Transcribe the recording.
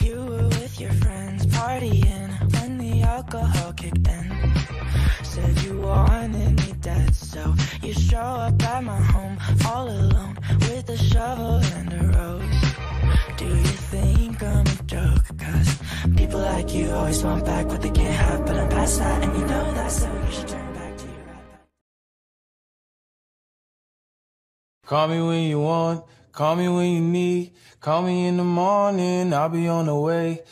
You were with your friends partying when the alcohol kicked in. Said you wanted me dead, so you show up at my home all alone with a shovel and a rose. Do you think I'm a joke? Cause people like you always want back what they can't have, but I'm past that and you know that, so you should turn back to your right. Call me when you want, call me when you need. Call me in the morning, I'll be on the way.